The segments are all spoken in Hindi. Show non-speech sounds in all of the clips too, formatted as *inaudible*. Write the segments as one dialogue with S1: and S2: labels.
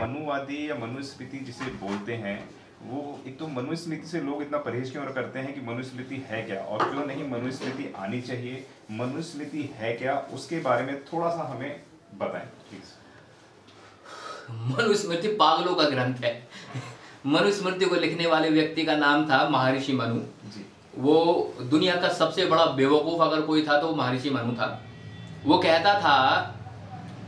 S1: मनुवादी या मनुस्मृति जिसे बोलते हैं वो एक तो मनुस्मृति से लोग इतना परहेज क्यों करते हैं कि मनुस्मृति है क्या? और क्यों नहीं मनुस्मृति आनी चाहिए? मनुस्मृति है क्या? उसके बारे में थोड़ा सा हमें बताएँ प्लीज़
S2: मनुस्मृति पागलों का ग्रंथ है। मनुस्मृति को लिखने वाले व्यक्ति का नाम था महर्षि मनु।
S1: जी।
S2: वो दुनिया का सबसे बड़ा बेवकूफ़ अगर कोई था तो महर्षि मनु था। वो कहता था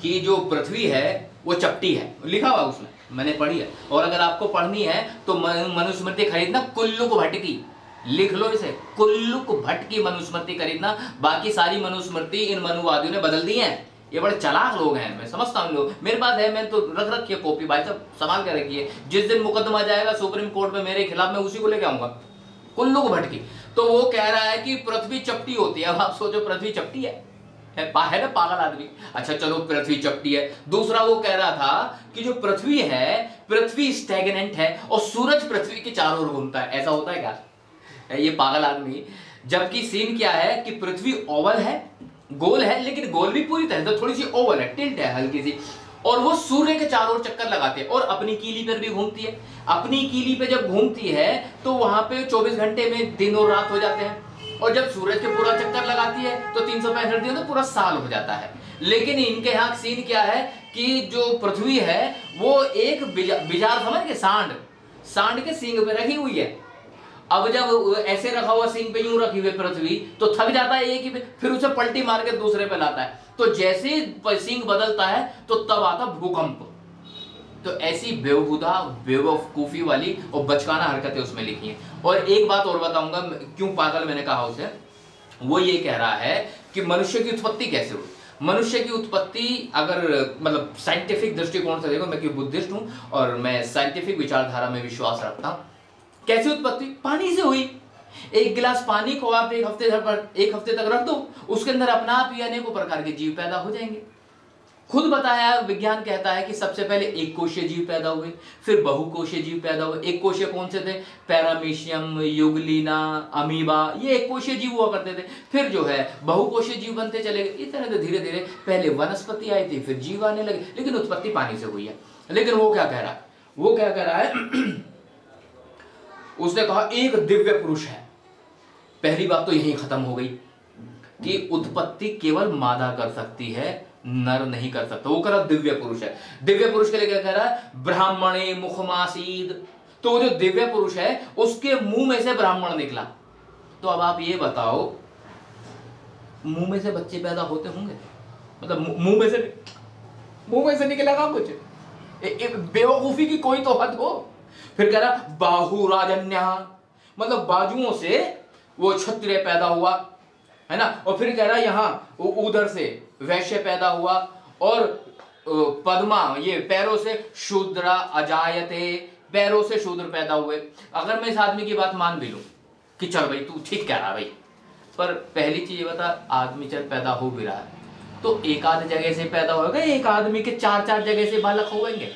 S2: कि जो पृथ्वी है वो चपटी है। लिखा हुआ उसमें। मैंने पढ़ी है। और अगर आपको पढ़नी है तो मनुस्मृति खरीदना, कुल्लू को भटकी। लिख लो इसे। कुल्लू को भटकी मनुस्मृति खरीदना। बाकी सारी मनुस्मृति इन मनुवादियों ने बदल दी है। ये बड़े चलाक लोग हैं। मैं समझता हूँ लोग मेरे पास है मैं तो रख रखी है कॉपी। भाई साहब संभाल के रखिए जिस दिन मुकदमा जाएगा सुप्रीम कोर्ट में मेरे खिलाफ, मैं उसी को लेके आऊँगा। कुल्लू को भटकी। तो वो कह रहा है कि पृथ्वी चपटी होती है। अब आप सोचो, पृथ्वी चपटी है। है, है ना पागल आदमी? अच्छा चलो पृथ्वी चपटी है। दूसरा वो कह रहा था कि जो पृथ्वी है पृथ्वी स्टेगनेंट है और सूरज पृथ्वी के चारों ओर घूमता है। ऐसा होता है क्या? है ये पागल आदमी। जबकि सीन क्या है कि पृथ्वी ओवल है गोल है लेकिन गोल भी पूरी तरह से थोड़ी सी ओवल है टिल्ट है हल्की सी। और वो सूर्य के चारों ओर चक्कर लगाते हैं और अपनी कीली पर भी घूमती है। अपनी कीली पे जब घूमती है तो वहाँ पे 24 घंटे में दिन और रात हो जाते हैं। और जब सूरज के पूरा चक्कर लगाती है तो तीन सौ पैंसठ दिन तो पूरा साल हो जाता है। लेकिन इनके यहाँ सीन क्या है कि जो पृथ्वी है वो एक बिजा, बिजार समझ के सांड सांड के सींग पे रखी हुई है। अब जब ऐसे रखा हुआ सिंह पे यूँ रखी हुई पृथ्वी तो थक जाता है एक ही फिर उसे पलटी मार के दूसरे पे लाता है। तो जैसे ही सिंह बदलता है तो तब आता भूकंप। तो ऐसी बेवहुदा, बेवकूफ़ी वाली और बचकाना हरकतें उसमें लिखी हैं। और एक बात और बताऊँगा, क्यों पागल मैंने कहा उसे? वो ये कह रहा है कि मनुष्य की उत्पत्ति कैसे हुई? मनुष्य की उत्पत्ति अगर मतलब साइंटिफिक दृष्टिकोण से देखो, मैं क्यों बुद्धिस्ट हूँ और मैं साइंटिफिक विचारधारा में विश्वास रखता हूँ। कैसी उत्पत्ति? पानी से हुई। एक गिलास पानी को आप एक हफ़्ते एक हफ़्ते तक रख दो, उसके अंदर अपना आप ही अनेकों प्रकार के जीव पैदा हो जाएँगे। खुद बताया, विज्ञान कहता है कि सबसे पहले एक कोशीय जीव पैदा हुए, फिर बहुकोशीय जीव पैदा हुए। एक कोशीय कौन से थे? पैरामीशियम, युगलीना, अमीबा, ये एक कोशीय जीव हुआ करते थे। फिर जो है बहुकोशीय जीव बनते चले गए। इस तरह से धीरे धीरे पहले वनस्पति आई थी, फिर जीव आने लगे, लेकिन उत्पत्ति पानी से हुई है। लेकिन वो क्या कह रहा है? वो क्या कह रहा है? *clears throat* उसने कहा, एक दिव्य पुरुष है। पहली बात तो यही खत्म हो गई कि उत्पत्ति केवल मादा कर सकती है नर नहीं कर सकता। वो कह रहा दिव्य पुरुष है। दिव्य पुरुष के लिए क्या कह रहा है? ब्राह्मणे, मुखमासीद। तो जो दिव्य पुरुष है, उसके मुँह में से ब्राह्मण निकला। तो अब आप ये बताओ, मुँह में से बच्चे पैदा होते होंगे? मतलब मुँह में से मुँह में से निकलेगा कुछ? बेवकूफ़ी की कोई तो हद हो। फिर कह रहा, बाहु राजन्य। मतलब बाजुओं से वो क्षत्रिय पैदा हुआ। है ना? और फिर कह रहा यहाँ उ- उधर से वैश्य पैदा हुआ और पद्मा, ये पैरों से शूद्रा अजायते, पैरों से शूद्र पैदा हुए। अगर मैं इस आदमी की बात मान भी लूँ कि चल भाई, तू ठीक कह रहा भाई, पर पहली चीज़ ये बता, आदमी चल पैदा हो भी रहा है। तो एक आध जगह से पैदा होगा, एक आदमी के चार चार जगह से बालक होंगे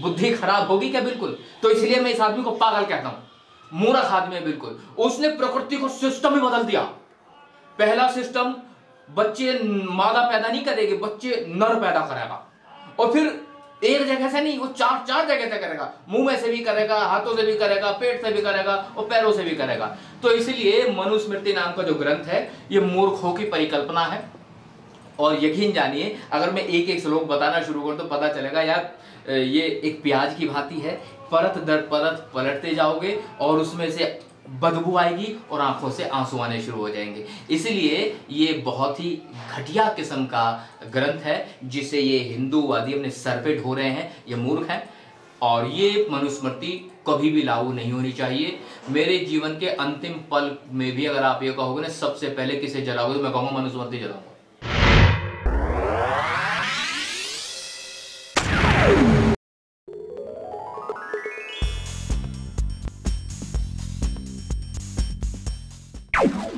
S2: बुद्धि खराब होगी क्या बिल्कुल? तो इसलिए मैं इस आदमी को पागल कहता हूँ। मूर्ख आदमी है बिल्कुल। उसने प्रकृति को सिस्टम ही बदल दिया। पहला सिस्टम बच्चे मादा पैदा नहीं करेगी, बच्चे नर पैदा करेगा। और फिर एक जगह से नहीं, वो चार चार जगह से करेगा। मुँह में से भी करेगा, हाथों से भी करेगा, पेट से भी करेगा और पैरों से भी करेगा। तो इसलिए मनुस्मृति नाम का जो ग्रंथ है, ये मूर्खों की परिकल्पना है। और यकीन जानिए, अगर मैं एक एक श्लोक बताना शुरू करूँ तो पता चलेगा, यार, ये एक प्याज की भांति है। परत दर परत पलटते जाओगे और उसमें से बदबू आएगी और आँखों से आँसू आने शुरू हो जाएँगे। इसलिए ये बहुत ही घटिया किस्म का ग्रंथ है, जिसे ये हिंदूवादी अपने सर पे ढो रहे हैं। ये मूर्ख हैं और ये मनुस्मृति कभी भी लागू नहीं होनी चाहिए। मेरे जीवन के अंतिम पल में भी अगर आप ये कहोगे ना, सबसे पहले किसे जलाओगे तो मैं कहूँगा मनुस्मृति जलाऊँगा।